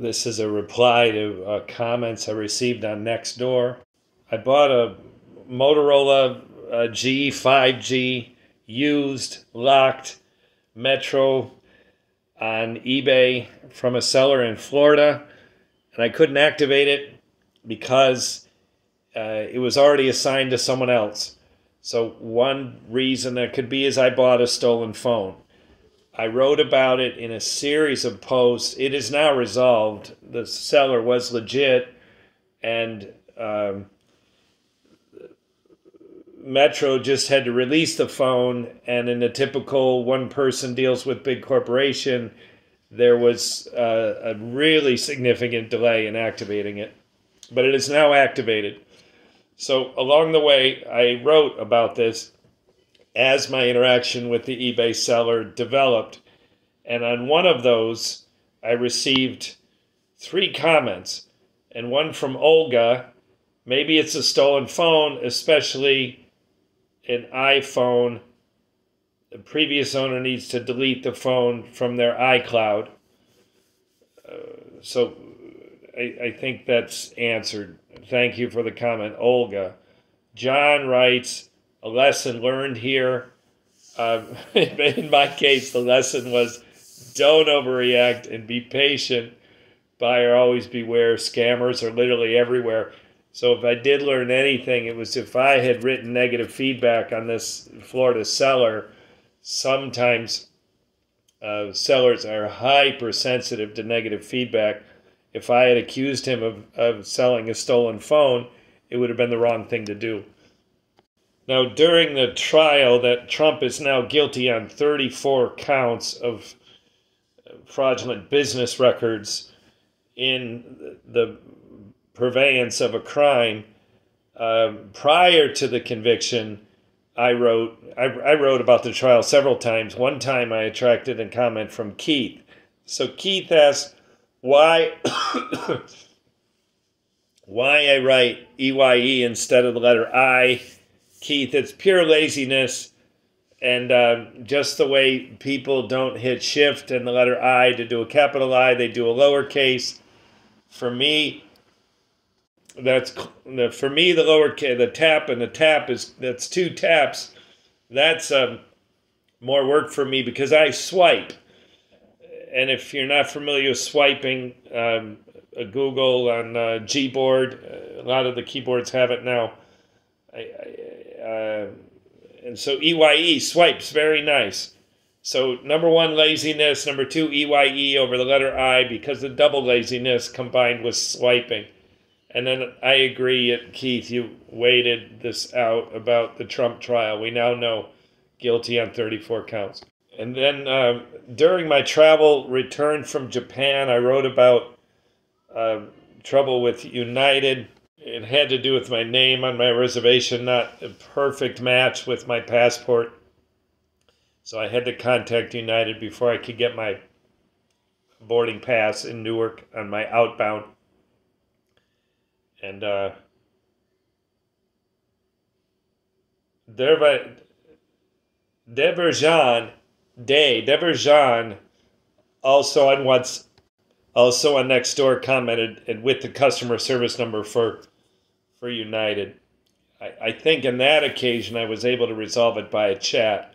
This is a reply to uh, comments I received on Nextdoor. I bought a Motorola uh, G5G used, locked, Metro on eBay from a seller in Florida, and I couldn't activate it because uh, it was already assigned to someone else. So, one reason that could be is I bought a stolen phone. I wrote about it in a series of posts. It is now resolved. The seller was legit, and um, Metro just had to release the phone. And in the typical one person deals with big corporation, there was uh, a really significant delay in activating it. But it is now activated. So, along the way, I wrote about this as my interaction with the eBay seller developed. And on one of those, I received three comments, and one from Olga. Maybe it's a stolen phone, especially an iPhone. The previous owner needs to delete the phone from their iCloud. Uh, so I, I think that's answered. Thank you for the comment, Olga. John writes, a lesson learned here. Um, in my case, the lesson was don't overreact and be patient. Buyer always beware. Scammers are literally everywhere. So if I did learn anything, it was if I had written negative feedback on this Florida seller, sometimes uh, sellers are hypersensitive to negative feedback. If I had accused him of, of selling a stolen phone, it would have been the wrong thing to do. Now, during the trial, that Trump is now guilty on 34 counts of fraudulent business records in the purveyance of a crime. Uh, prior to the conviction, I wrote I, I wrote about the trial several times. One time, I attracted a comment from Keith. So Keith asked why why I write EYE instead of the letter I Keith, it's pure laziness and uh, just the way people don't hit shift and the letter I to do a capital I, they do a lowercase. For me, that's for me the lower the tap and the tap is that's two taps. That's um, more work for me because I swipe. And if you're not familiar with swiping, um, Google on uh, Gboard, a lot of the keyboards have it now. I, I, uh, and so EYE swipes very nice. So number one, laziness. Number two, EYE over the letter I because the double laziness combined with swiping. And then I agree, Keith, you waited this out about the Trump trial. We now know guilty on 34 counts. And then uh, during my travel return from Japan, I wrote about uh, trouble with United it had to do with my name on my reservation, not a perfect match with my passport. So I had to contact United before I could get my boarding pass in Newark on my outbound. And uh, Deverjan, Day, Deverjan, also on what's also on Nextdoor commented and with the customer service number for for United. I, I think in that occasion I was able to resolve it by a chat.